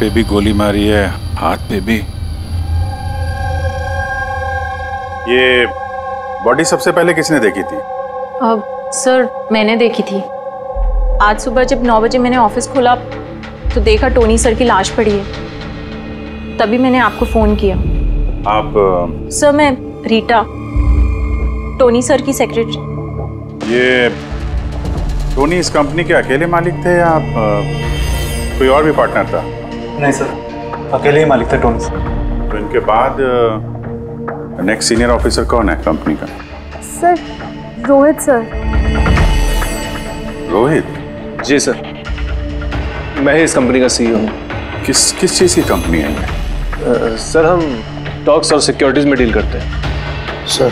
पे भी गोली मारी है हाथ पे भी। ये बॉडी सबसे पहले किसने देखी थी? अब सर मैंने देखी थी। आज सुबह जब नौ बजे मैंने ऑफ़िस खोला तो देखा टोनी सर की लाश पड़ी है। तभी मैंने आपको फ़ोन किया। आप सर मैं रीटा टोनी सर की सेक्रेटरी। ये टोनी इस कंपनी के अकेले मालिक थे या आप कोई और भी पार्टनर था? नहीं सर अकेले ही मालिक थे टोनी सर तो इनके बाद नेक्स्ट सीनियर ऑफिसर कौन है कंपनी का? Sir Rohit sir. रोहित? जी सर मैं ही इस कंपनी का सीईओ हूँ। किस किस चीज़ की कंपनी है ये? सर हम टॉक्स और सिक्योरिटीज में डील करते हैं। सर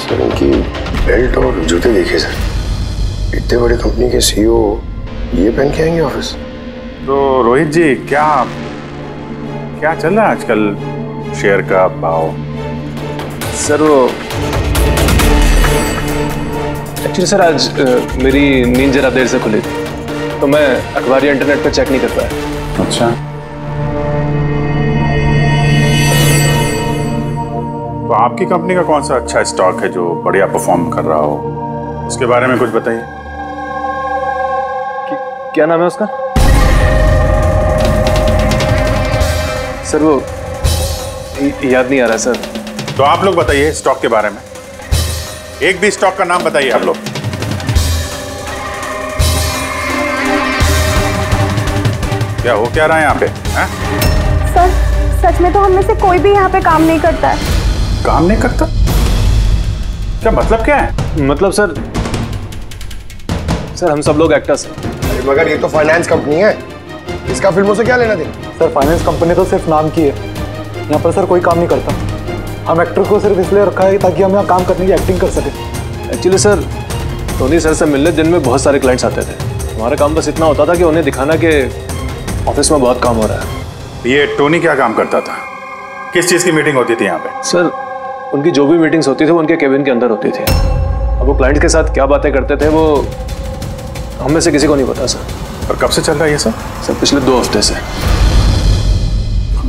सर इनकी बेल्ट और जूते देखिए सर। इतने बड़े कंपनी के सीईओ ये पहन के आएँगे ऑफ़िस तो रोहित जी क्या क्या चल रहा है आजकल शेयर का भाव? सर वो एक्चुअली सर आज मेरी नींद जरा देर से खुली थी तो मैं अखबार या इंटरनेट पर चेक नहीं कर पाया। अच्छा। तो आपकी कंपनी का कौन सा अच्छा स्टॉक है जो बढ़िया परफॉर्म कर रहा हो? उसके बारे में कुछ बताइए। क्या नाम है उसका? सर वो याद नहीं आ रहा सर। तो आप लोग बताइए स्टॉक के बारे में। एक भी स्टॉक का नाम बताइए आप लोग। क्या हो क्या रहा है यहाँ पे हैं? सर सच में तो हम में से कोई भी यहाँ पे काम नहीं करता है। काम नहीं करता? क्या मतलब क्या है? मतलब सर सर हम सब लोग एक्टर्स हैं। मगर ये तो फाइनेंस कंपनी है। इसका फ़िल्मों से क्या लेना देना? सर फाइनेंस कंपनी तो सिर्फ़ नाम की है। यहाँ पर सर कोई काम नहीं करता। हम एक्टर को सिर्फ़ इसलिए रखा है ताकि हम यहाँ काम करने की एक्टिंग कर सके। एक्चुअली सर टोनी सर से मिलने दिन में बहुत सारे क्लाइंट्स आते थे। हमारा काम बस इतना होता था कि उन्हें दिखाना कि ऑफ़िस में बहुत काम हो रहा है। ये टोनी क्या काम करता था? किस चीज़ की मीटिंग होती थी यहाँ पे? सर उनकी जो भी मीटिंग्स होती थी वो उनके केबिन के अंदर होती थी। अब वो क्लाइंट्स के साथ क्या बातें करते थे वो हम में से किसी को नहीं पता सर और कब से चल रहा है ये सर सर पिछले दो हफ़्ते से।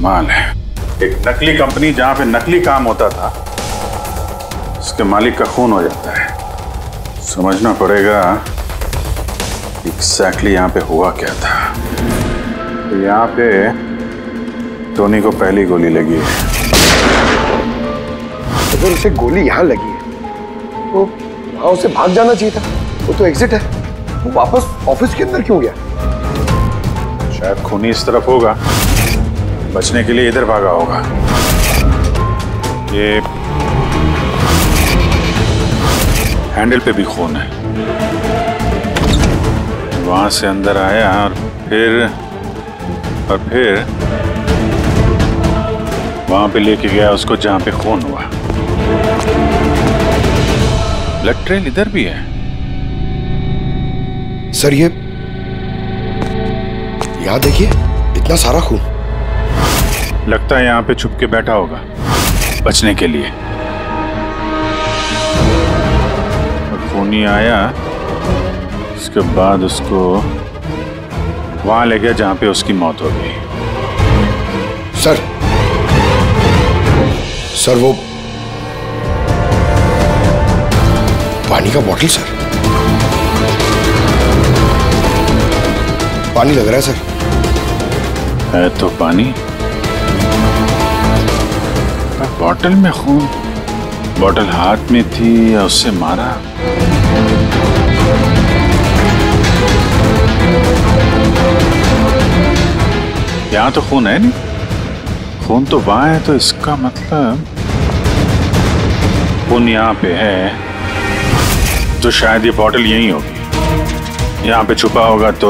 कमाल है। एक नकली कंपनी जहाँ पे नकली काम होता था उसके मालिक का खून हो जाता है। समझना पड़ेगा एग्जैक्टली यहाँ पे हुआ क्या था। तो यहाँ पे टोनी को पहली गोली लगी है। अगर उसे गोली यहाँ लगी है तो वहाँ उसे भाग जाना चाहिए था। वो तो एग्जिट है। वो वापस ऑफ़िस के अंदर क्यों गया? शायद खूनी इस तरफ़ होगा। बचने के लिए इधर भागा होगा। ये हैंडल पे भी खून है। वहाँ से अंदर आया और फिर और फिर वहाँ पे लेके गया, उसको जहाँ पे खून हुआ। ब्लड ट्रेल इधर भी है। सर, ये यहाँ देखिए, इतना सारा खून। लगता है यहाँ पे छुप के बैठा होगा बचने के लिए। खूनी आया उसके बाद उसको वहाँ ले गया जहाँ पे उसकी मौत हो गई। सर सर वो पानी का बॉटल सर। पानी लग रहा है सर। है तो पानी? बॉटल में खून। बॉटल हाथ में थी या उससे मारा? यहाँ तो खून है नहीं। खून तो वहाँ है तो इसका मतलब खून यहाँ पे है तो शायद ये बॉटल यहीं होगी। यहाँ पे छुपा होगा तो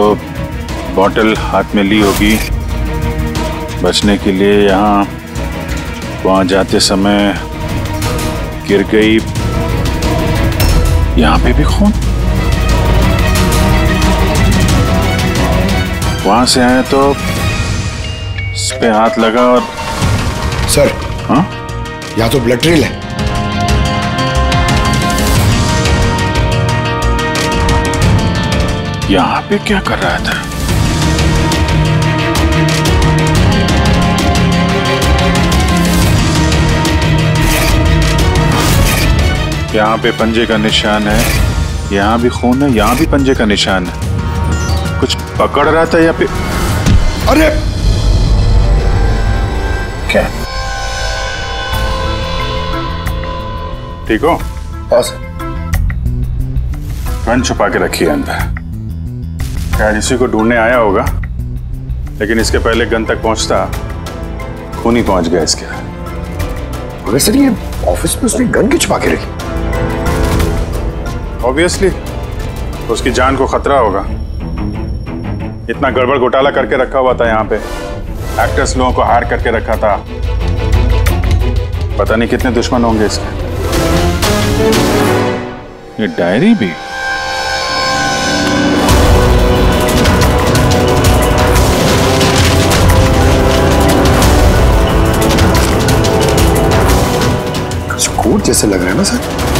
बॉटल हाथ में ली होगी। बचने के लिए यहाँ वहाँ जाते समय गिर गई। यहाँ पे भी खून। वहाँ से आए तो इस पे हाथ लगा और सर। हाँ? यहाँ तो ब्लड ट्रेल है। यहाँ पे क्या कर रहा था? यहाँ पे पंजे का निशान है यहाँ भी खून है यहाँ भी पंजे का निशान है। कुछ पकड़ रहा था या फिर अरे! क्या? ठीक हो हाँ गन छुपा के रखी है अंदर। शायद इसी को ढूँढने आया होगा। लेकिन इसके पहले गन तक पहुँचता खून ही पहुँच गया इसके। मगर सर ये ऑफ़िस में उसने गन क्यों छुपा के रखी? ऑब्वियसली उसकी जान को खतरा होगा। इतना गड़बड़ घोटाला करके रखा हुआ था यहाँ पे। एक्टर्स लोगों को हार करके रखा था। पता नहीं कितने दुश्मन होंगे इसके। ये डायरी भी। जैसे लग रहा है ना सर।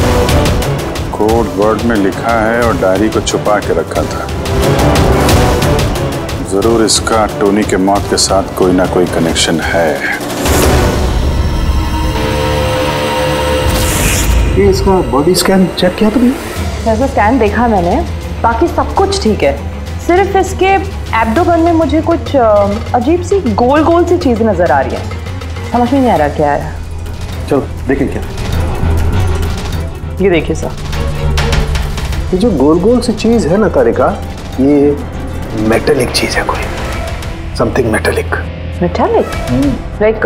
कोड वर्ड में लिखा है और डायरी को छुपा के रखा था। ज़रूर इसका टोनी के मौत के साथ कोई ना कोई कनेक्शन है। ये इसका बॉडी स्कैन चेक किया तुमने? वैसे स्कैन देखा मैंने। बाकी सब कुछ ठीक है। सिर्फ़ इसके एब्डोगन में मुझे कुछ अजीब सी गोल गोल सी चीज़ें नज़र आ रही हैं। समझ में नहीं आ रहा क्या है। चलो देखें क्या। ये देखिए सर। ये जो गोल गोल सी चीज़ है ना तारिका ये मेटेलिक चीज़ है कोई। Something metallic metallic like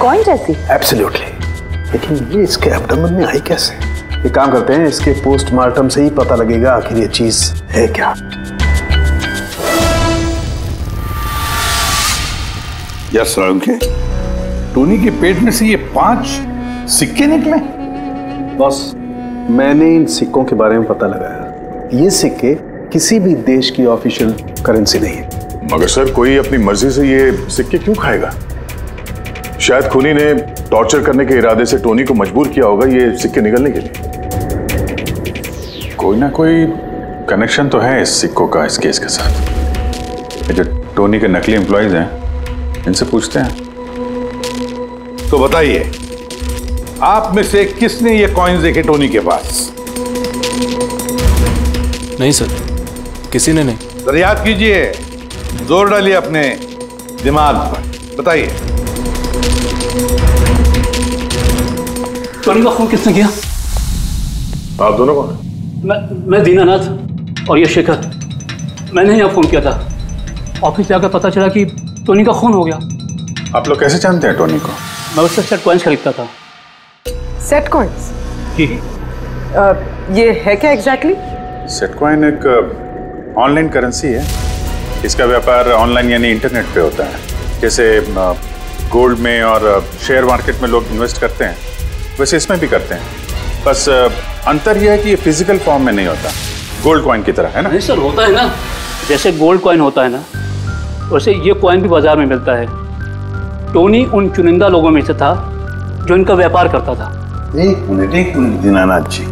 coin जैसी? एब्सोल्युटली लेकिन ये इसके एब्डोमेन में आई कैसे? ये काम करते हैं इसके पोस्टमार्टम से ही पता लगेगा आखिर ये चीज़ है क्या। यस के टोनी के पेट में से ये पाँच सिक्के निकले। बॉस। मैंने इन सिक्कों के बारे में पता लगाया। ये सिक्के किसी भी देश की ऑफिशियल करेंसी नहीं है। मगर सर कोई अपनी मर्ज़ी से ये सिक्के क्यों खाएगा? शायद खूनी ने टॉर्चर करने के इरादे से टोनी को मजबूर किया होगा ये सिक्के निकलने के लिए। कोई ना कोई कनेक्शन तो है इस सिक्कों का इस केस के साथ। जो टोनी के नकली एम्प्लॉयज़ हैं इनसे पूछते हैं। तो बताइए आप में से किसने ये कॉइन्स देखे टोनी के पास? नहीं सर किसी ने नहीं। जरा याद कीजिए ज़ोर डालिए अपने दिमाग पर। बताइए। टोनी का फ़ोन किसने किया? आप दोनों को? मैं मैं दीनानाथ और ये शेखर। मैंने यहाँ फ़ोन किया था। ऑफ़िस जाकर पता चला कि टोनी का खून हो गया। आप लोग कैसे जानते हैं टोनी को? मैं उससे सेट कॉइन्स खरीदता था। सेट कॉइन्स जी ये है क्या एग्जैक्टली सेटकॉइन एक ऑनलाइन करेंसी है। इसका व्यापार ऑनलाइन यानी इंटरनेट पे होता है। जैसे गोल्ड में और शेयर मार्केट में लोग इन्वेस्ट करते हैं वैसे इसमें भी करते हैं। बस अंतर यह है कि ये फ़िज़िकल फॉर्म में नहीं होता। गोल्ड कॉइन की तरह है ना? नहीं सर होता है ना। जैसे गोल्ड कॉइन होता है ना वैसे ये कॉइन भी बाज़ार में मिलता है। टोनी उन चुनिंदा लोगों में से था जो इनका व्यापार करता था। एक मिनट एक मिनट दीनानाथ जी।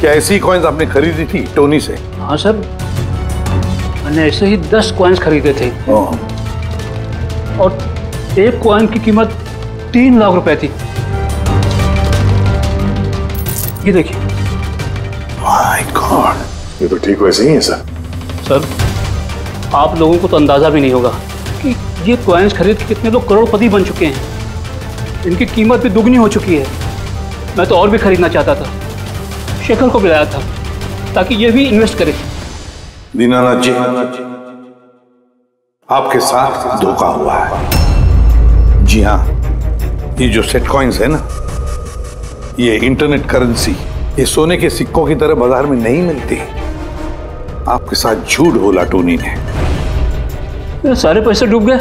क्या ऐसी कॉइन्स आपने खरीदी थी टोनी से? हाँ सर। मैंने ऐसे ही दस कॉइन्स खरीदे थे। और एक कॉइन की कीमत तीन लाख रुपए थी। ये देखिए। माय गॉड ये तो ठीक वैसे ही है सर। सर आप लोगों को तो अंदाज़ा भी नहीं होगा कि ये कॉइन्स खरीद के कितने लोग करोड़पति बन चुके हैं। इनकी कीमत भी दुगनी हो चुकी है। मैं तो और भी खरीदना चाहता था। शेखर को बुलाया था ताकि ये भी इन्वेस्ट करे। दीनानाथ जी आपके साथ धोखा हुआ है। जी हाँ ये जो सेट कॉइन्स है ना ये इंटरनेट करेंसी ये सोने के सिक्कों की तरह बाज़ार में नहीं मिलती। आपके साथ झूठ बोला टोनी ने। सारे पैसे डूब गए।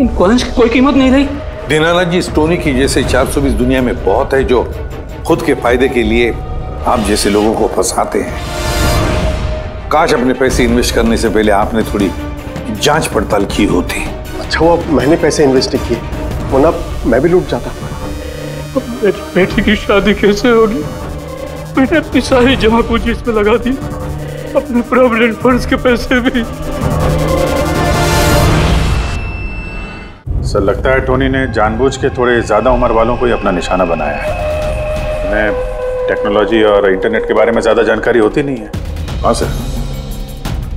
इन कॉइन्स की कोई कीमत नहीं रही। दीनानाथ जी स्टोनी की जैसे 420 दुनिया में बहुत है जो खुद के फ़ायदे के लिए आप जैसे लोगों को फंसाते हैं। काश अपने पैसे इन्वेस्ट करने से पहले आपने थोड़ी जाँच पड़ताल की होती। अच्छा वो मैंने पैसे इन्वेस्ट किए वरना मैं भी लूट जाता। मेरी बेटी की शादी कैसे होगी? मैंने अपनी सारी जमा पूंजी इसमें लगा दी। अपने प्रोविडेंट फंड्स के पैसे भी। सर लगता है टोनी ने जानबूझ के थोड़े ज़्यादा उम्र वालों को ही अपना निशाना बनाया है। उन्हें टेक्नोलॉजी और इंटरनेट के बारे में ज़्यादा जानकारी होती नहीं है। हाँ सर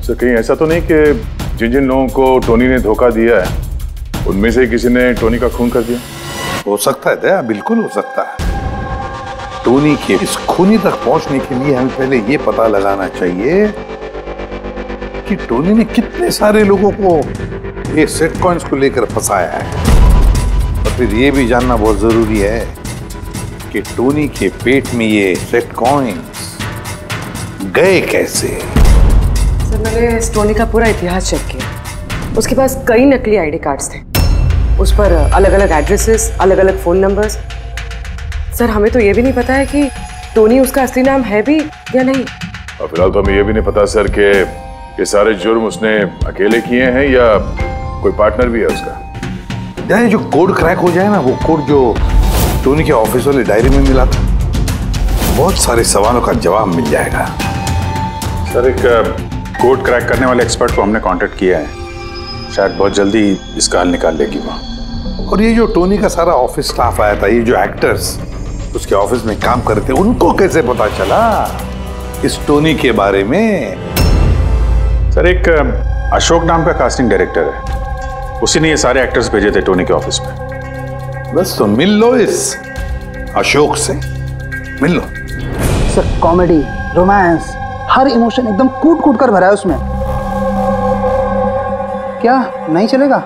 सर कहीं ऐसा तो नहीं कि जिन जिन लोगों को टोनी ने धोखा दिया है उनमें से किसी ने टोनी का खून कर दिया? हो सकता है दया बिल्कुल हो सकता है। टोनी के इस खूनी तक पहुँचने के लिए हमें पहले ये पता लगाना चाहिए कि टोनी ने कितने सारे लोगों को ये सेट कॉइन्स को लेकर फंसाया है। और फिर ये भी जानना बहुत ज़रूरी है कि टोनी के पेट में ये सेट कॉइन्स गए कैसे? सर मैंने इस टोनी का पूरा इतिहास चेक किया। उसके पास कई नकली आईडी कार्ड्स थे। उस पर अलग अलग एड्रेसेस अलग अलग फ़ोन नंबर्स सर हमें तो ये भी नहीं पता है कि टोनी उसका असली नाम है भी या नहीं। और फ़िलहाल तो हमें यह भी नहीं पता सर कि ये सारे जुर्म उसने अकेले किए हैं या कोई पार्टनर भी है उसका। यानी जो कोड क्रैक हो जाए ना वो कोड जो टोनी के ऑफ़िस वाले डायरी में मिला था बहुत सारे सवालों का जवाब मिल जाएगा। सर एक कोड क्रैक करने वाले एक्सपर्ट को हमने कांटेक्ट किया है। शायद बहुत जल्दी इसका हल निकाल लेगी वहाँ और ये जो टोनी का सारा ऑफ़िस स्टाफ आया था ये जो एक्टर्स उसके ऑफ़िस में काम कर रहे थे उनको कैसे पता चला इस टोनी के बारे में? सर एक अशोक नाम का कास्टिंग डायरेक्टर है। उसी ने ये सारे एक्टर्स भेजे थे टोनी के ऑफ़िस में। बस तो मिल लो इस अशोक से। मिल लो। सर कॉमेडी रोमांस हर इमोशन एकदम कूट कूट कर भरा है उसमें। क्या? नहीं चलेगा?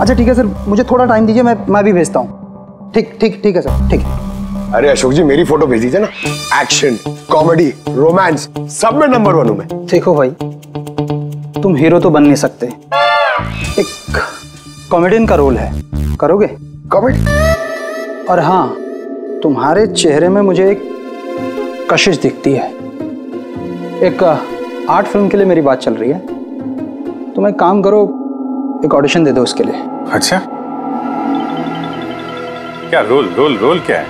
अच्छा ठीक है सर मुझे थोड़ा टाइम दीजिए मैं मैं भी भेजता हूँ। ठीक ठीक ठीक है सर ठीक है। अरे अशोक जी मेरी फ़ोटो भेज दीजिए ना। एक्शन कॉमेडी रोमांस सब में नंबर वन हूँ मैं। देखो भाई तुम हीरो तो बन नहीं सकते। एक कॉमेडियन का रोल है। करोगे? कॉमेडी। और हाँ तुम्हारे चेहरे में मुझे एक कशिश दिखती है। एक आर्ट फ़िल्म के लिए मेरी बात चल रही है। तुम एक काम करो एक ऑडिशन दे दो उसके लिए। अच्छा। क्या रोल रोल रोल क्या है?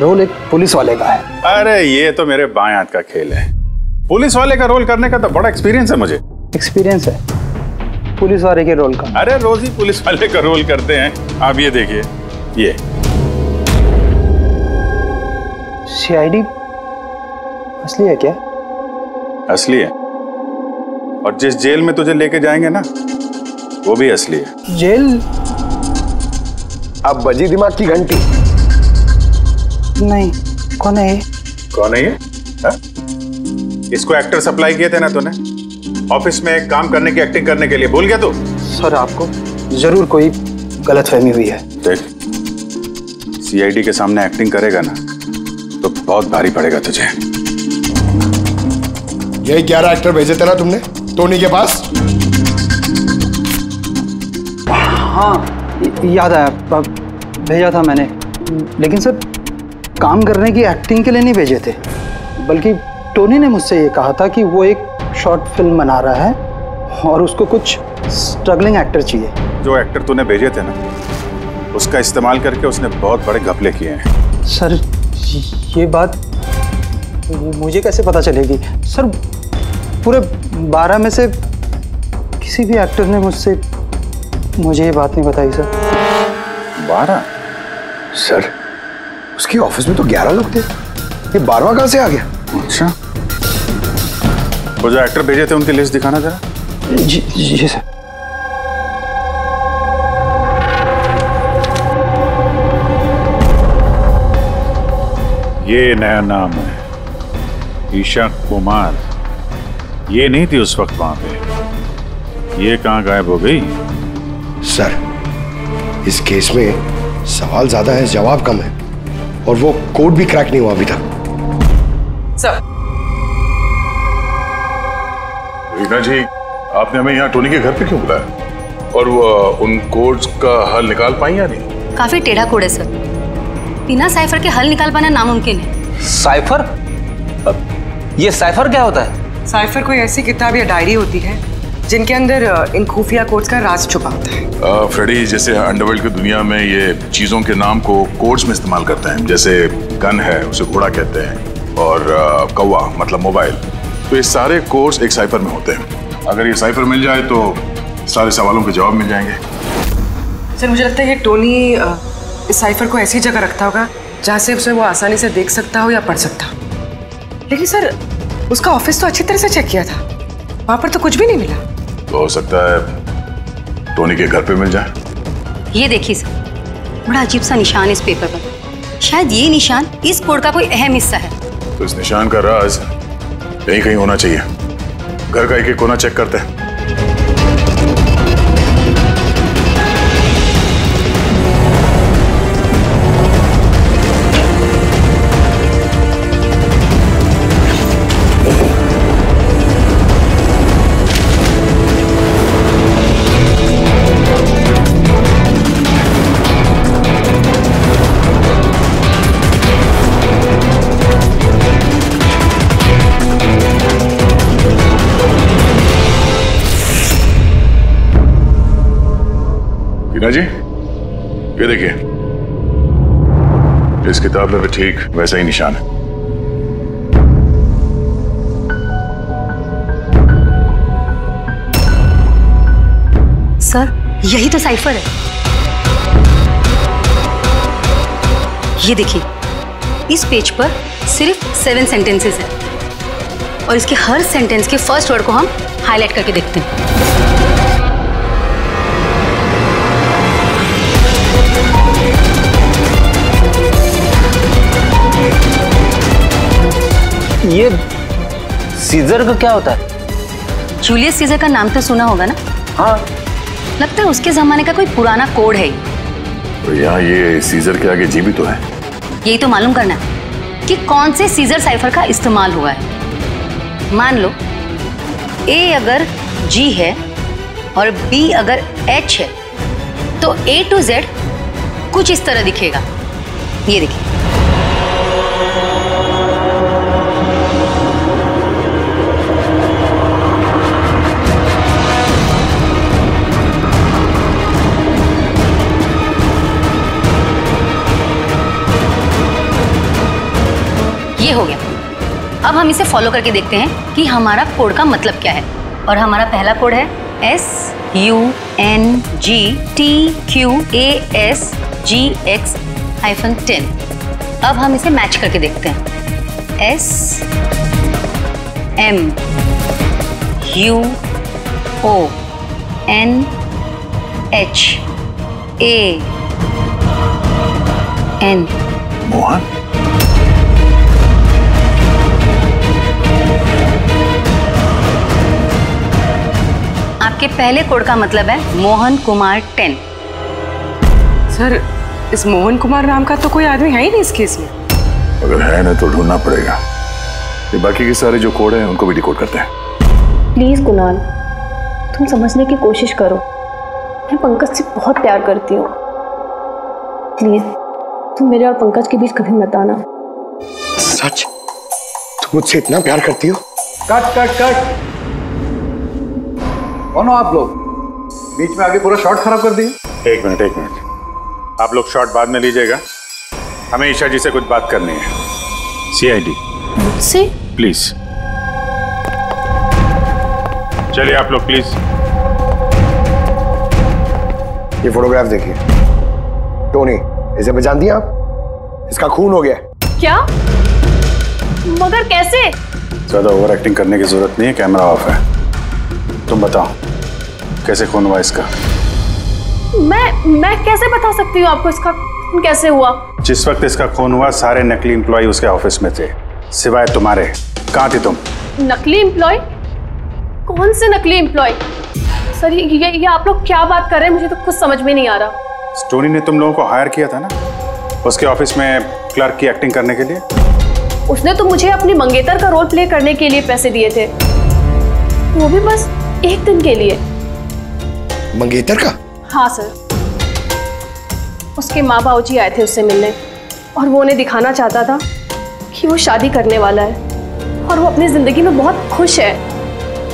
रोल एक पुलिस वाले का है। अरे ये तो मेरे बाएँ हाथ का खेल है। पुलिस वाले का रोल करने का तो बड़ा एक्सपीरियंस है मुझे। एक्सपीरियंस है। पुलिस वाले के रोल का। अरे रोज ही पुलिस वाले का रोल करते हैं। आप ये देखिए। ये। सीआईडी असली है क्या? असली है। और जिस जेल में तुझे लेके जाएँगे ना वो भी असली है। जेल? अब बजी दिमाग की घंटी। नहीं कौन है कौन है ये? है? इसको एक्टर सप्लाई किए थे ना तूने? ऑफ़िस में काम करने की एक्टिंग करने के लिए। भूल गया तू? सर आपको ज़रूर कोई गलत फहमी हुई है। देख सीआईडी के सामने एक्टिंग करेगा ना तो बहुत भारी पड़ेगा तुझे। यही ग्यारह एक्टर भेजे थे ना तुमने टोनी के पास? हाँ याद आया भेजा था मैंने। लेकिन सर काम करने की एक्टिंग के लिए नहीं भेजे थे बल्कि टोनी ने मुझसे ये कहा था कि वो एक शॉर्ट फ़िल्म बना रहा है और उसको कुछ स्ट्रगलिंग एक्टर चाहिए। जो एक्टर तूने भेजे थे ना उसका इस्तेमाल करके उसने बहुत बड़े घपले किए हैं। सर ये बात मुझे कैसे पता चलेगी? सर पूरे बारह में से किसी भी एक्टर ने मुझसे मुझे ये बात नहीं बताई सर। बारह? सर उसकी ऑफ़िस में तो ग्यारह लोग थे। ये बारवा कहाँ से आ गया? अच्छा। वो जो एक्टर भेजे थे उनकी लिस्ट दिखाना जरा। जी जी सर ये नया नाम है ईशा कुमार। ये नहीं थी उस वक्त वहाँ पे। ये कहाँ गायब हो गई? सर इस केस में सवाल ज़्यादा है जवाब कम है और वो कोड भी क्रैक नहीं हुआ अभी तक। सर रीना जी आपने हमें यहाँ टोनी के घर पे क्यों बुलाया? और वो उन कोड्स का हल निकाल पाई या नहीं? काफ़ी टेढ़ा कोड है सर। बिना साइफर के हल निकाल पाना नामुमकिन है। साइफर? ये साइफर क्या होता है? साइफर कोई ऐसी किताब या डायरी होती है जिनके अंदर इन खुफिया कोड्स का राज छुपा होता है। फ्रेडी जैसे अंडरवर्ल्ड की दुनिया में ये चीज़ों के नाम को कोड्स में इस्तेमाल करते हैं जैसे गन है उसे घोड़ा कहते हैं और कौवा मतलब मोबाइल। तो ये सारे कोड्स एक साइफर में होते हैं। अगर ये साइफर मिल जाए तो सारे सवालों के जवाब मिल जाएँगे। सर मुझे लगता है कि टोनी इस साइफर को ऐसी जगह रखता होगा जहाँ से उसे वो आसानी से देख सकता हो या पढ़ सकता हो। लेकिन सर उसका ऑफ़िस तो अच्छी तरह से चेक किया था। वहाँ पर तो कुछ भी नहीं मिला। तो हो सकता है टोनी के घर पे मिल जाए। ये देखिए सर बड़ा अजीब सा निशान इस पेपर पर। शायद ये निशान इस कोड का कोई अहम हिस्सा है। तो इस निशान का राज कहीं कहीं होना चाहिए। घर का एक एक कोना चेक करते हैं। जी ये देखिए। इस किताब में भी ठीक, वैसा ही निशान है। सर, यही तो साइफर है। ये देखिए, इस पेज पर सिर्फ़ सेवन सेंटेंसेस है। और इसके हर सेंटेंस के फ़र्स्ट वर्ड को हम हाईलाइट करके देखते हैं। ये सीजर का क्या होता है? जूलियस सीजर का नाम तो सुना होगा ना? हाँ। लगता है उसके जमाने का कोई पुराना कोड है। तो यहाँ ये सीजर के आगे जी भी तो है। यही तो मालूम करना है कि कौन से सीजर साइफर का इस्तेमाल हुआ है। मान लो ए अगर जी है और बी अगर एच है तो ए टू जेड कुछ इस तरह दिखेगा। ये देखिए। हम इसे फॉलो करके देखते हैं कि हमारा कोड का मतलब क्या है। और हमारा पहला कोड है S U N G T Q A S G X hyphen ten अब हम इसे मैच करके देखते हैं। S M U O N H A N आपके पहले कोड का मतलब है मोहन कुमार टेन। सर इस मोहन कुमार नाम का तो कोई आदमी है ही नहीं इस केस में। अगर है ना तो ढूंढना पड़ेगा। ये बाकी के सारे जो कोड हैं उनको भी डिकोड करते हैं। प्लीज़ कुणाल तुम समझने की कोशिश करो। मैं पंकज से बहुत प्यार करती हूँ। प्लीज़ तुम मेरे और पंकज के बीच कभी मत आना। सच? तुम मुझसे इतना प्यार करती हो? Cut cut cut. कौन हो आप लोग? बीच में आगे पूरा शॉट खराब कर दिए। एक मिनट एक मिनट। आप लोग शॉट बाद में लीजिएगा। हमें ईशा जी से कुछ बात करनी है। सीआईडी मुझसे प्लीज़। चलिए आप लोग प्लीज़। ये फोटोग्राफ देखिए। टोनी इसे पहचान दिया आप? इसका खून हो गया। क्या? मगर कैसे? ज़्यादा ओवर एक्टिंग करने की ज़रूरत नहीं है कैमरा ऑफ़ है। तुम बताओ कैसे खून हुआ इसका? मैं मैं कैसे बता सकती हूँ आपको इसका कैसे हुआ? जिस वक्त इसका खून हुआ सारे नकली एम्प्लॉय उसके ऑफ़िस में थे। सिवाय तुम्हारे कहाँ थी तुम? नकली एम्प्लॉय कौन से नकली एम्प्लॉय सर ये, ये ये आप लोग क्या बात कर रहे हैं? मुझे तो कुछ समझ में नहीं आ रहा। स्टोनी ने तुम लोगों को हायर किया था ना? उसके ऑफ़िस में क्लर्क की एक्टिंग करने के लिए? उसने तो मुझे अपनी मंगेतर का रोल प्ले करने के लिए पैसे दिए थे। वो भी बस एक दिन के लिए। मंगेतर का? हाँ सर। उसके माँ बाबू जी आए थे उससे मिलने और वो उन्हें दिखाना चाहता था कि वो शादी करने वाला है और वो अपनी ज़िंदगी में बहुत खुश है।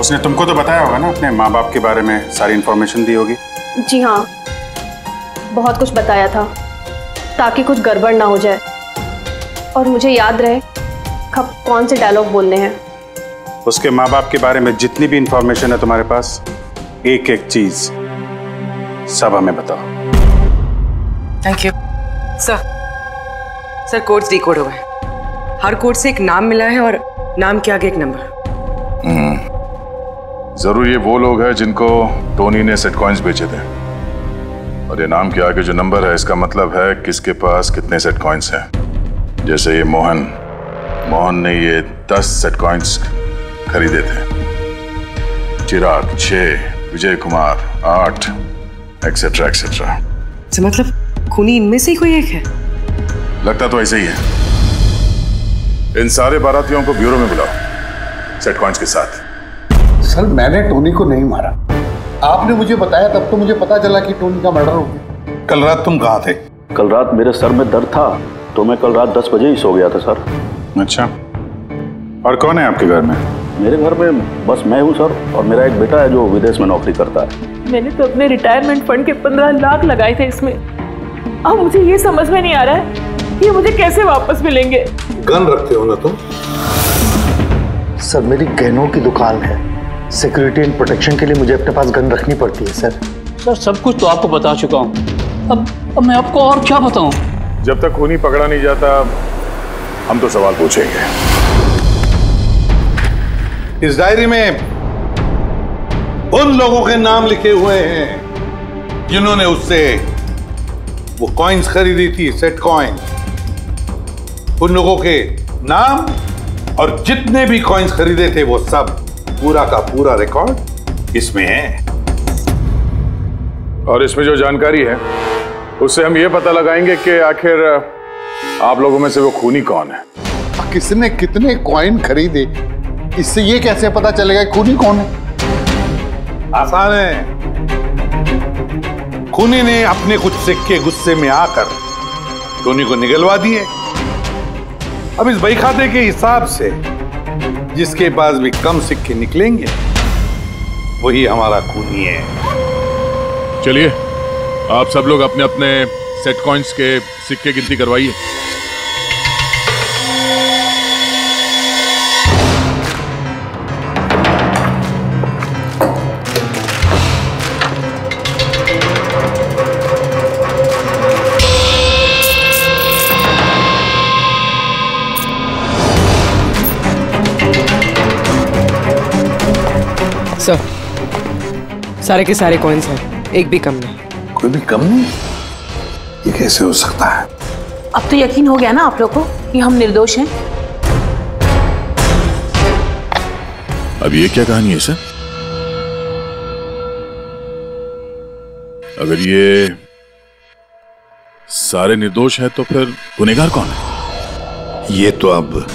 उसने तुमको तो बताया होगा ना अपने माँ बाप के बारे में सारी इन्फॉर्मेशन दी होगी। जी हाँ बहुत कुछ बताया था ताकि कुछ गड़बड़ ना हो जाए। और मुझे याद रहे कब कौन से डायलॉग बोलने हैं। उसके माँ बाप के बारे में जितनी भी इंफॉर्मेशन है तुम्हारे पास एक एक चीज़ सब हमें बताओ। Thank you sir sir codes decode हो गए हर कोड से एक नाम मिला है और नाम के आगे एक नंबर ज़रूर ये वो लोग हैं जिनको टोनी ने सेट कॉइन्स बेचे थे। और ये नाम के आगे जो नंबर है इसका मतलब है किसके पास कितने सेट कॉइन्स हैं। जैसे ये मोहन। मोहन ने ये दस सेट कॉइन्स खरीदे थे। चिराग छः विजय कुमार आठ एक्सेट्रा एक्सेट्रा तो मतलब खूनी इनमें से ही कोई एक है? लगता तो ऐसे ही है। इन सारे बारातियों को ब्यूरो में बुलाओ सेट कॉइन्स के साथ। सर मैंने टोनी को नहीं मारा। आपने मुझे बताया तब तो मुझे पता चला कि टोनी का मर्डर हो गया। कल रात तुम कहाँ थे? कल रात मेरे सर में दर्द था तो मैं कल रात दस बजे ही सो गया था सर। अच्छा। और कौन है आपके घर में? मेरे घर में बस मैं हूँ सर और मेरा एक बेटा है जो विदेश में नौकरी करता है। मैंने तो अपने रिटायरमेंट फंड के पंद्रह लाख लगाए थे इसमें। अब मुझे ये समझ में नहीं आ रहा है ये मुझे कैसे वापस मिलेंगे। गन रखते हो ना तुम? सर मेरी गहनों की दुकान है। सिक्योरिटी एंड प्रोटेक्शन के लिए मुझे अपने पास गन रखनी पड़ती है सर। सर सब कुछ तो आपको बता चुका हूँ। अब अब मैं आपको और क्या बताऊँ? जब तक खूनी पकड़ा नहीं जाता हम तो सवाल पूछेंगे। इस डायरी में उन लोगों के नाम लिखे हुए हैं जिन्होंने उससे वो कॉइन्स खरीदी थी सेट कॉइन उन लोगों के नाम और जितने भी कॉइन्स खरीदे थे वो सब पूरा का पूरा रिकॉर्ड इसमें है। और इसमें जो जानकारी है उससे हम ये पता लगाएँगे कि आखिर आप लोगों में से वो खूनी कौन है। किसने कितने कॉइन खरीदे? इससे ये कैसे पता चलेगा कि खूनी कौन है? आसान है। खूनी ने अपने कुछ सिक्के गुस्से में आकर टोनी को निगलवा दिए। अब इस बही खाते के हिसाब से जिसके पास भी कम सिक्के निकलेंगे वही हमारा खूनी है। चलिए आप सब लोग अपने अपने सेट कॉइन्स के सिक्के गिनती करवाइए। सारे के सारे कॉइन्स हैं। एक भी कम नहीं। कोई भी कम नहीं? ये कैसे हो सकता है? अब तो यकीन हो गया ना आप लोग को कि हम निर्दोष हैं। अब ये क्या कहानी है सर? अगर ये सारे निर्दोष है तो फिर गुनेगार कौन है? ये तो अब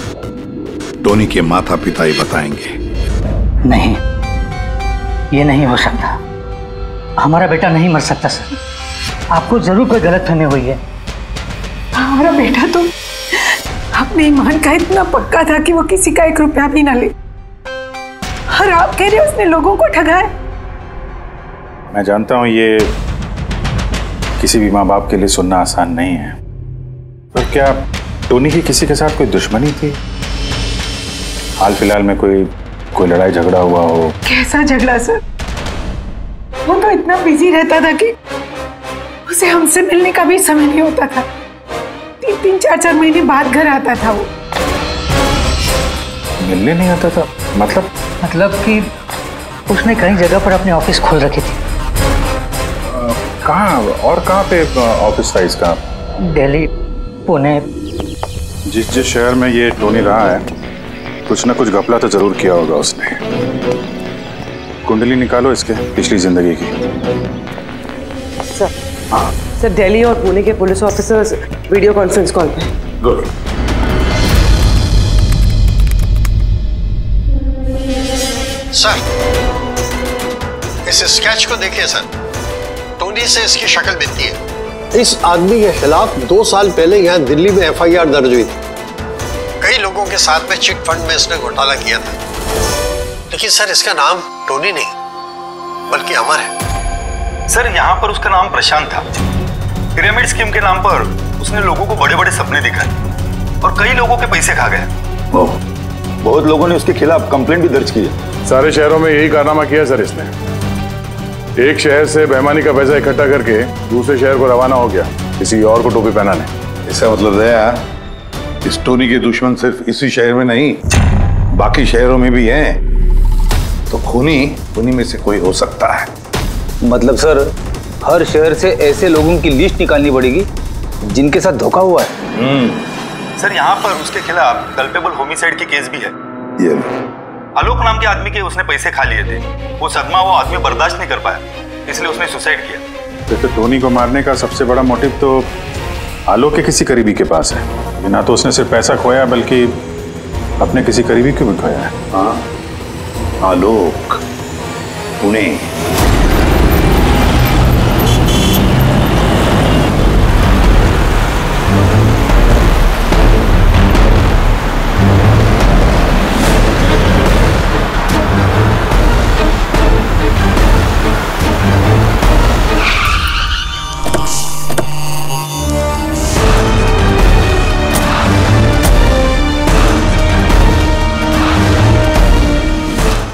टोनी के माता पिता ही बताएँगे। नहीं। ये नहीं हो सकता। हमारा बेटा नहीं मर सकता सर। आपको ज़रूर कोई गलत फहमी हुई है। हमारा बेटा तो अपने ईमान का इतना पक्का था कि वो किसी का एक रुपया भी ना ले। और आप कह रहे उसने लोगों को ठगाया मैं जानता हूँ ये किसी भी माँ बाप के लिए सुनना आसान नहीं है। पर क्या टोनी की किसी के साथ कोई दुश्मनी थी? हाल फ़िलहाल में कोई कोई लड़ाई झगड़ा हुआ हो। कैसा झगड़ा सर? वो तो इतना बिज़ी रहता था कि उसे हमसे मिलने का भी समय नहीं होता था। तीन तीन चार चार महीने बाद घर आता था वो। मिलने नहीं आता था? मतलब? मतलब कि उसने कई जगह पर अपने ऑफ़िस खोल रखी थी। कहाँ? और कहाँ पे ऑफ़िस था इसका? दिल्ली पुणे। जिस जिस शहर में ये टोनी रहा है कुछ ना कुछ घपला तो ज़रूर किया होगा उसने। कुंडली निकालो इसके पिछली ज़िंदगी की। सर सर दिल्ली और पुणे के police officers video conference call पे। गुड सर इस स्केच को देखिए सर टोनी से इसकी शक्ल मिलती है। इस आदमी के खिलाफ दो साल पहले यहाँ दिल्ली में एफआईआर दर्ज हुई थी। कई लोगों के साथ में चिट फंड में इसने घोटाला किया था। लेकिन सर इसका नाम टोनी नहीं बल्कि अमर है। सर यहाँ पर उसका नाम प्रशांत था। पिरामिड स्कीम के नाम पर उसने लोगों को बड़े बड़े सपने दिखाए और कई लोगों के पैसे खा गए बहुत लोगों ने उसके खिलाफ कंप्लेंट भी दर्ज की है। सारे शहरों में यही कारनामा किया सर इसने। एक शहर से बेमानी का पैसा इकट्ठा करके दूसरे शहर को रवाना हो गया। किसी और को टोपी पहनाने। इसका मतलब दया इस टोनी के दुश्मन सिर्फ़ इसी शहर में नहीं बाकी शहरों में भी हैं। तो खूनी खूनी में से कोई हो सकता है। मतलब सर हर शहर से ऐसे लोगों की लिस्ट निकालनी पड़ेगी जिनके साथ धोखा हुआ है। सर यहाँ पर उसके खिलाफ कल्पेबल होमिसाइड की केस भी है। ये आलोक नाम के आदमी के उसने पैसे खा लिए थे। वो सदमा वो आदमी बर्दाश्त नहीं कर पाया इसलिए उसने सुसाइड किया। तो, तो टोनी को मारने का सबसे बड़ा मोटिव तो आलोक के किसी करीबी के पास है। ना तो उसने सिर्फ़ पैसा खोया, बल्कि अपने किसी करीबी को भी खोया है। हाँ। आलोक, पुणे।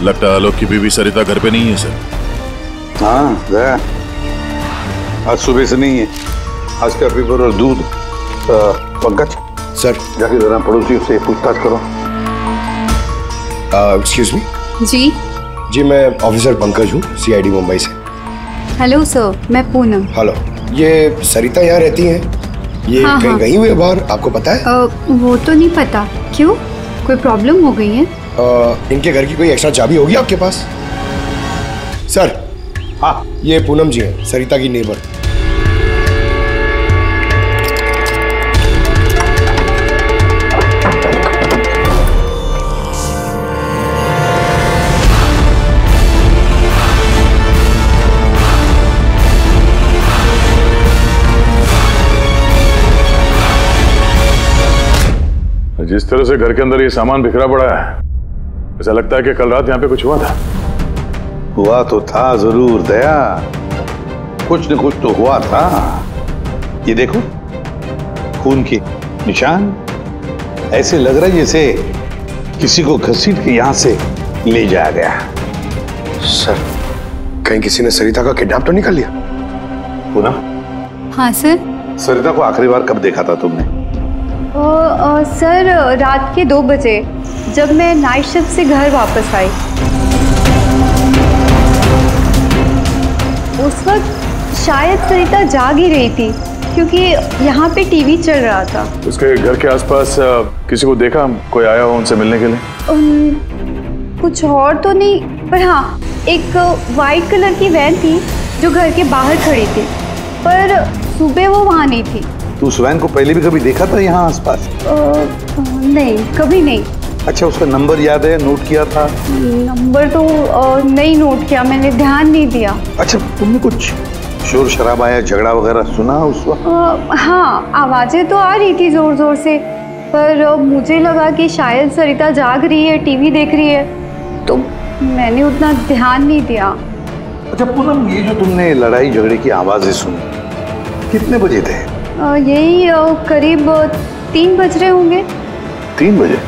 लगता है आलोक की बीवी सरिता घर पे नहीं है सर। हाँ आज सुबह से नहीं है। आज का पेपर और दूध पंकज। सर। जाके जरा पड़ोसियों से पूछताछ करो। एक्सक्यूज मी जी। जी मैं ऑफिसर पंकज हूँ सीआईडी मुंबई से। हेलो सर मैं पूनम। हेलो ये सरिता यहाँ रहती हैं? ये हाँ, कहीं हाँ। गई हुई है बाहर? आपको पता है? अ, वो तो नहीं पता। क्यों? कोई प्रॉब्लम हो गई है? अ, इनके घर की कोई एक्स्ट्रा चाबी होगी आपके पास? सर हाँ। ये पूनम जी हैं सरिता की नेबर जिस तरह से घर के अंदर ये सामान बिखरा पड़ा है ऐसा लगता है कि कल रात यहाँ पे कुछ हुआ था। हुआ तो था ज़रूर दया। कुछ न कुछ तो हुआ था। ये देखो खून के निशान ऐसे लग रहा है जैसे किसी को घसीट के यहाँ से ले जाया गया। सर कहीं किसी ने सरिता का किडनैप तो नहीं कर लिया? पूनम? हाँ सर। सरिता को आखिरी बार कब देखा था तुमने? ओ, ओ, सर रात के दो बजे। जब मैं नाइट शिफ्ट से घर वापस आई। उस वक्त शायद सरिता जाग ही रही थी क्योंकि यहाँ पे टीवी चल रहा था। उसके घर के आसपास किसी को देखा कोई आया हो उनसे मिलने के लिए? उम, कुछ और तो नहीं पर हाँ एक वाइट कलर की वैन थी जो घर के बाहर खड़ी थी पर सुबह वो वहाँ नहीं थी। तू उस वैन को पहले भी कभी देखा था यहाँ आसपास? नहीं कभी नहीं। अच्छा उसका नंबर याद है? नोट किया था? नंबर तो नहीं नोट किया मैंने ध्यान नहीं दिया। अच्छा तुमने कुछ शोर शराबा या झगड़ा वगैरह सुना उस वक्त? हाँ आवाज़ें तो आ रही थी ज़ोर ज़ोर से पर मुझे लगा कि शायद सरिता जाग रही है टीवी देख रही है तो मैंने उतना ध्यान नहीं दिया। अच्छा पूनम ये जो तुमने लड़ाई झगड़े की आवाज़ें सुनी कितने बजे थे? यही करीब तीन बज रहे होंगे। तीन बजे?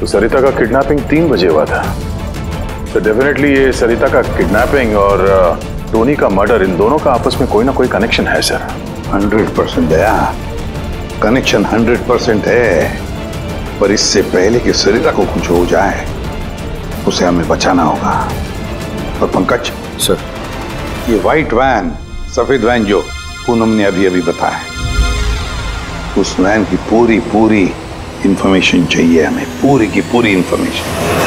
तो सरिता का किडनैपिंग तीन बजे हुआ था। तो डेफिनेटली ये सरिता का किडनैपिंग और टोनी का मर्डर इन दोनों का आपस में कोई ना कोई कनेक्शन है sir hundred percent Daya. Connection hundred percent है पर इससे पहले कि सरिता को कुछ हो जाए उसे हमें बचाना होगा। और पंकज? सर ये व्हाइट वैन सफ़ेद वैन जो पूनम ने अभी अभी बताया उस वैन की पूरी पूरी इंफॉर्मेशन चाहिए हमें पूरी की पूरी इंफॉर्मेशन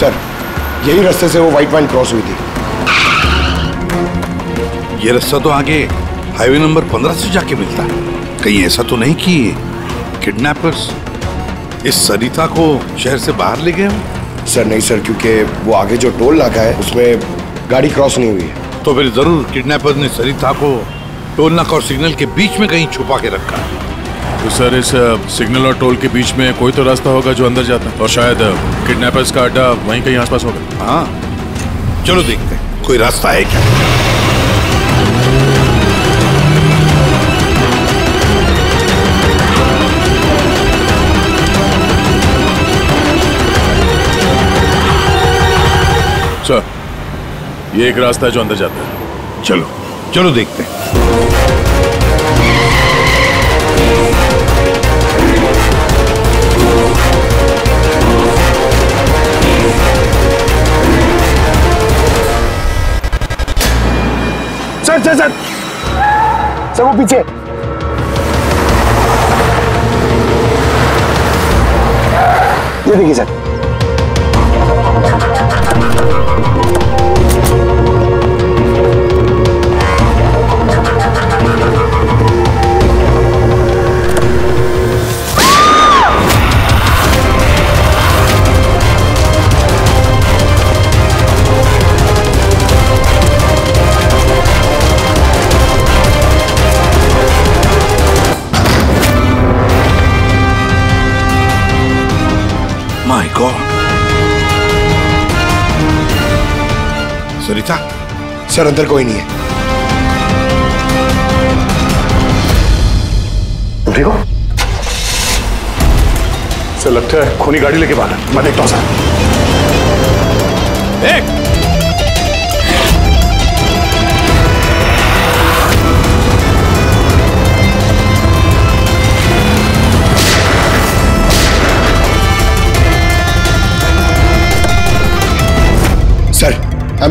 सर यही रास्ते से वो व्हाइट वाइन क्रॉस हुई थी ये रास्ता तो आगे हाईवे नंबर पंद्रह से जाके मिलता है। कहीं ऐसा तो नहीं कि किडनैपर्स इस सरिता को शहर से बाहर ले गए हो? सर नहीं सर क्योंकि वो आगे जो टोल नाका है उसमें गाड़ी क्रॉस नहीं हुई है। तो फिर ज़रूर किडनैपर ने सरिता को टोल नाका और सिग्नल के बीच में कहीं छुपा के रखा। है तो सर इस सिग्नल और टोल के बीच में कोई तो रास्ता होगा जो अंदर जाता है? और शायद किडनैपर्स का अड्डा वहीं कहीं आसपास होगा। हाँ। चलो देखते हैं कोई रास्ता है क्या? सर ये एक रास्ता है जो अंदर जाता है। चलो चलो देखते हैं। Sir sir sir. सर, वो पीछे। ये देखिए, सर। सरिता सर अंदर कोई नहीं है देखो सर लगता है खूनी गाड़ी लेके बाहर मैं देखता हूँ सर सर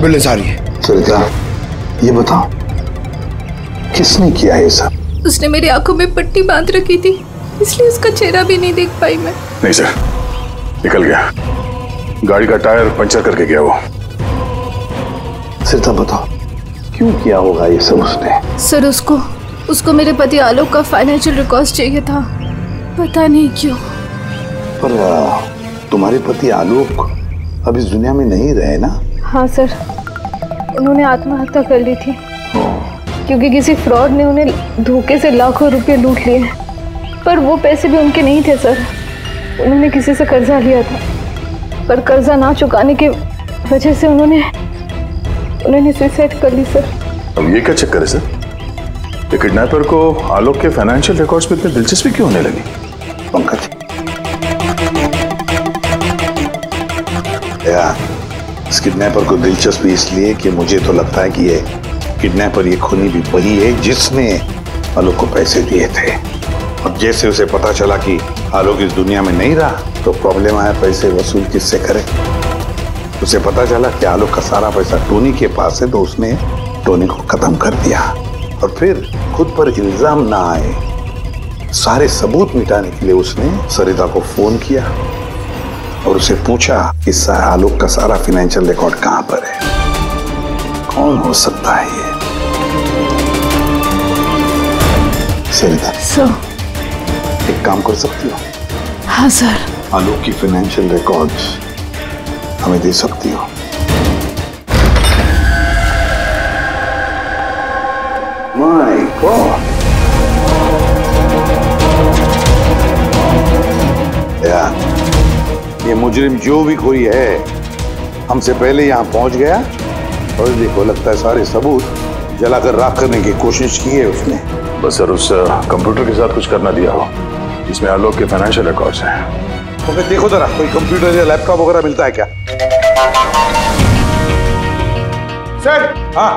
एंबुलेंस आ रही है। सरिता ये बताओ किसने किया ये सब? उसने मेरी आँखों में पट्टी बाँध रखी थी इसलिए उसका चेहरा भी नहीं देख पाई मैं। नहीं सर निकल गया। गाड़ी का टायर पंचर करके गया वो। सरिता बताओ क्यों किया होगा ये सब उसने? सर उसको उसको मेरे पति आलोक का फाइनेंशियल रिकॉर्ड चाहिए था। पता नहीं क्यों। पर तुम्हारे पति आलोक अब इस दुनिया में नहीं रहे ना? हाँ सर। उन्होंने आत्महत्या कर ली थी। क्योंकि किसी फ्रॉड ने उन्हें धोखे से लाखों रुपए लूट लिए पर वो पैसे भी उनके नहीं थे सर। उन्होंने किसी से कर्जा लिया था। पर कर्जा ना चुकाने की वजह से उन्होंने उन्होंने सुसाइड कर ली सर। अब ये क्या चक्कर है सर? ये किडनैपर को आलोक के फाइनेंशियल रिकॉर्ड्स में इतनी दिलचस्पी क्यों होने लगी? पंकज। या। इस किडनैपर को दिलचस्पी इसलिए कि मुझे तो लगता है कि ये किडनैपर ये खूनी भी वही है जिसने आलोक को पैसे दिए थे। अब जैसे उसे पता चला कि आलोक इस दुनिया में नहीं रहा तो प्रॉब्लम आया पैसे वसूल किससे करे? उसे पता चला कि आलोक का सारा पैसा टोनी के पास है तो उसने टोनी को खत्म कर दिया। और फिर खुद पर इल्ज़ाम ना आए, सारे सबूत मिटाने के लिए उसने सरिता को फ़ोन किया। और उसे पूछा कि आलोक का सारा फाइनेंशियल रिकॉर्ड कहाँ पर है? कौन हो सकता है ये? सरिता। सर। एक काम कर सकती हो? हाँ सर। आलोक की फाइनेंशियल रिकॉर्ड हमें दे सकती हो? माय गॉड ये मुजरिम जो भी कोई है हमसे पहले यहाँ पहुँच गया और देखो लगता है सारे सबूत जलाकर राख करने की कोशिश की है उसने। बस सर उस कंप्यूटर के साथ कुछ करना दिया हो। जिसमें आलोक के फाइनेंशियल रिकॉर्ड्स हैं। तो फिर देखो जरा कोई कंप्यूटर या लैपटॉप वगैरह मिलता है क्या? सर हाँ।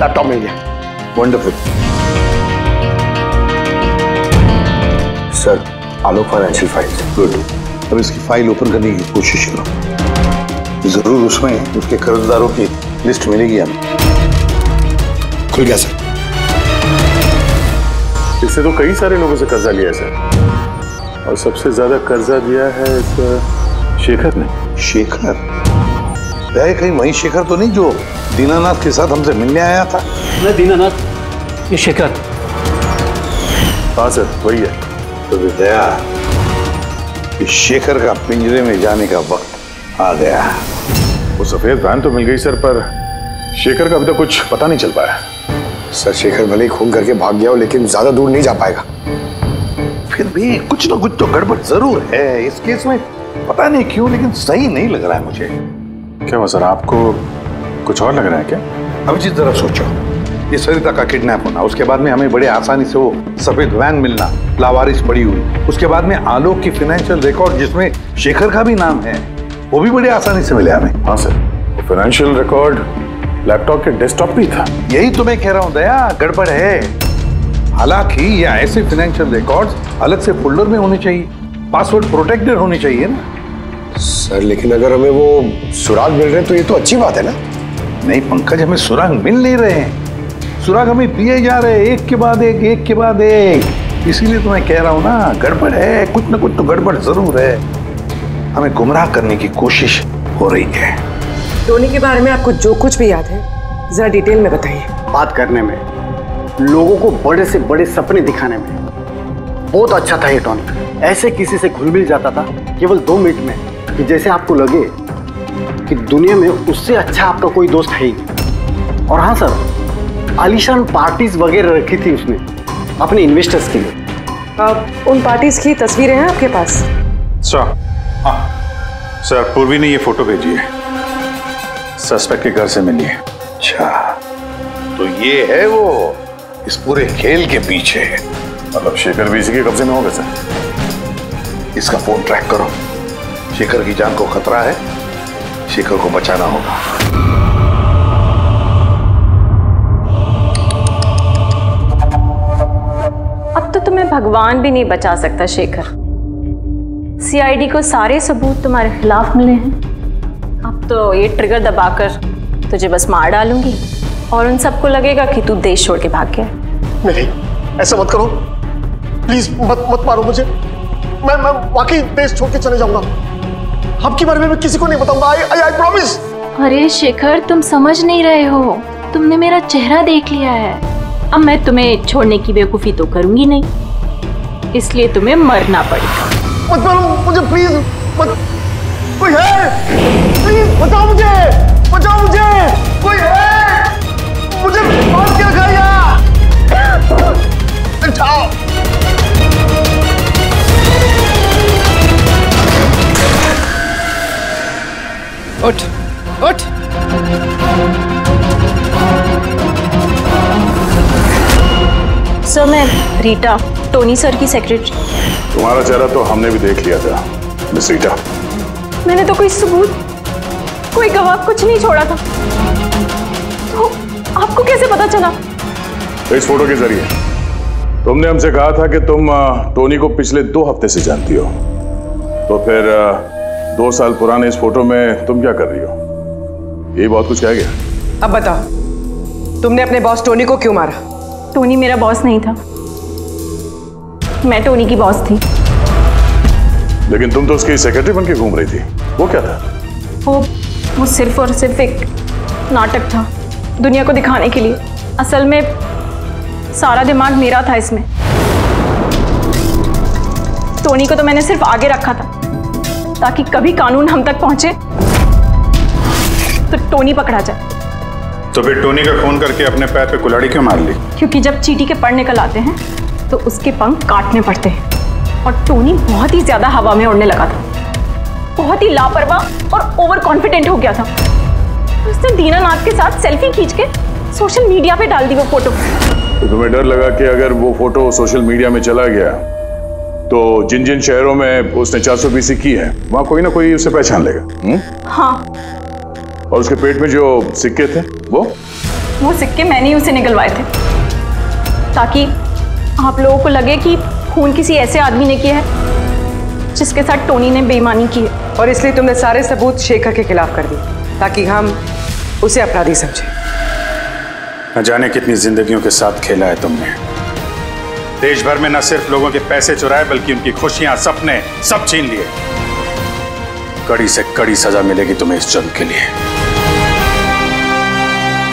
लैपटॉप मिल गया। Wonderful sir Alok financial file good अब इसकी फ़ाइल ओपन करने की कोशिश करो। ज़रूर उसमें उसके कर्जदारों की लिस्ट मिलेगी हमें। खुल गया सर इससे तो कई सारे लोगों से कर्जा लिया है सर और सबसे ज़्यादा कर्जा दिया है इस शेखर ने। शेखर? है कहीं वही शेखर तो नहीं जो दीनानाथ के साथ हमसे मिलने आया था। मैं दीनानाथ ये शेखर। हाँ सर वही है। तो विद्या इस शेखर का पिंजरे में जाने का वक्त आ गया। वो सफ़ेद वैन तो मिल गई सर पर शेखर का अभी तक कुछ पता नहीं चल पाया। सर शेखर भले ही खून करके भाग गया हो लेकिन ज़्यादा दूर नहीं जा पाएगा। फिर भी कुछ ना कुछ तो गड़बड़ ज़रूर है। इस केस में पता नहीं क्यों लेकिन सही नहीं लग रहा है मुझे। क्या हुआ सर आपको कुछ और लग रहा है क्या? अब जिस तरह सोचो। ये सरिता का किडनैप होना उसके बाद में हमें बड़े आसानी से वो सफ़ेद वैन मिलना लावारिस पड़ी हुई। उसके बाद में आलोक की फाइनेंशियल रिकॉर्ड जिसमें शेखर का भी नाम है वो भी बड़े आसानी से मिले हमें। हाँ सर फाइनेंशियल रिकॉर्ड लैपटॉप के डेस्कटॉप पे था। यही तो मैं कह रहा हूँ दया गड़बड़ है। हालाँकि ये ऐसे फाइनेंशियल रिकॉर्ड्स अलग से फोल्डर में होने चाहिए। पासवर्ड प्रोटेक्टेड होने चाहिए ना। सर लेकिन अगर हमें वो सुराग मिल रहे हैं तो ये तो अच्छी बात है ना। नहीं पंकज हमें सुराग मिल नहीं रहे हैं। सुराग हमें दिए जा रहे एक के बाद एक एक के बाद एक। इसीलिए तो मैं कह रहा हूँ ना गड़बड़ है कुछ ना कुछ तो गड़बड़ ज़रूर है। हमें गुमराह करने की कोशिश हो रही है। टोनी के बारे में आपको जो कुछ भी याद है जरा डिटेल में बताइए। बात करने में लोगों को बड़े से बड़े सपने दिखाने में। बहुत अच्छा था ये टॉनिक ऐसे किसी से घुल मिल जाता था केवल दो मिनट में कि जैसे आपको लगे कि दुनिया में उससे अच्छा आपका कोई दोस्त है ही नहीं। और हाँ सर आलिशान पार्टीज़ वगैरह रखी थी उसने अपने इन्वेस्टर्स के लिए। अब उन पार्टीज़ की तस्वीरें हैं आपके पास? सर हाँ। सर पूर्वी ने ये फ़ोटो भेजी है। सस्पेक्ट के घर से मिली है। अच्छा। तो ये है वो इस पूरे खेल के पीछे। मतलब शेखर भी इसी के कब्जे में होगा सर इसका फ़ोन ट्रैक करो। शेखर की जान को खतरा है। शेखर को बचाना होगा। तुम्हें भगवान भी नहीं बचा सकता शेखर। सीआईडी को सारे सबूत तुम्हारे खिलाफ मिले हैं। अब तो ये ट्रिगर दबाकर तुझे बस मार डालूँगी। और उन सबको लगेगा कि तू देश छोड़ के भाग गया नहीं ऐसा मत करो। प्लीज़ मत मत मारो मुझे। मैं मैं वाकई देश छोड़ के चले जाऊँगा। आपके बारे में मैं किसी को नहीं बताऊँगा। आई आई आई प्रॉमिस अरे शेखर तुम समझ नहीं रहे हो। तुमने मेरा चेहरा देख लिया है। अब मैं तुम्हें छोड़ने की बेवकूफ़ी तो करूँगी नहीं। इसलिए तुम्हें मरना पड़ेगा। मत मारो मुझे प्लीज़ मत। कोई है? प्लीज़ बचाओ मुझे बचाओ मुझे। कोई है? मुझे मार के रखा यहाँ उठाओ। उठ उठ। सर मैं रीटा। टोनी सर की सेक्रेटरी तुम्हारा चेहरा तो हमने भी देख लिया था मिस रीटा। मैंने तो कोई सबूत कोई गवाह कुछ नहीं छोड़ा था। तो आपको कैसे पता चला? इस फ़ोटो के ज़रिए। तुमने हमसे कहा था कि तुम टोनी को पिछले दो हफ़्ते से जानती हो। तो फिर दो साल पुराने इस फ़ोटो में तुम क्या कर रही हो? ये बहुत कुछ कह गया। अब बताओ तुमने अपने बॉस टोनी को क्यों मारा? टोनी मेरा बॉस नहीं था। मैं टोनी की बॉस थी। लेकिन तुम तो उसकी सेक्रेटरी बन के घूम रही थी। वो क्या था? वो वो सिर्फ़ और सिर्फ़ एक नाटक था दुनिया को दिखाने के लिए। असल में सारा दिमाग मेरा था इसमें। टोनी को तो मैंने सिर्फ़ आगे रखा था ताकि कभी कानून हम तक पहुँचे तो टोनी पकड़ा जाए। तो फिर टोनी का फ़ोन करके अपने पैर पे कुल्हाड़ी क्यों मार ली? क्योंकि जब चीटी के पड़ निकल आते हैं तो उसके पंख काटने पड़ते हैं। और टोनी बहुत ही ज़्यादा हवा में उड़ने लगा था। बहुत ही लापरवाह और ओवर कॉन्फिडेंट हो गया था। उसने दीनानाथ के साथ सेल्फी खींच के सोशल मीडिया पे डाल दी वो फ़ोटो तो तुम्हें डर लगा कि अगर वो फ़ोटो सोशल मीडिया में चला गया तो जिन जिन शहरों में उसने चार सौ बीसी की है वहाँ कोई ना कोई उसे पहचान लेगा। हुँ? हाँ। और उसके पेट में जो सिक्के थे वो? वो सिक्के मैंने ही उसे निकलवाए थे। ताकि आप लोगों को लगे कि खून किसी ऐसे आदमी ने किया है जिसके साथ टोनी ने बेईमानी की है। और इसलिए तुमने सारे सबूत शेखर के खिलाफ कर दिए ताकि हम उसे अपराधी समझें। न जाने कितनी जिंदगियों के साथ खेला है तुमने। देश भर में न सिर्फ़ लोगों के पैसे चुराए बल्कि उनकी खुशियाँ सपने सब छीन लिए। कड़ी से कड़ी सजा मिलेगी तुम्हें इस जुर्म के लिए।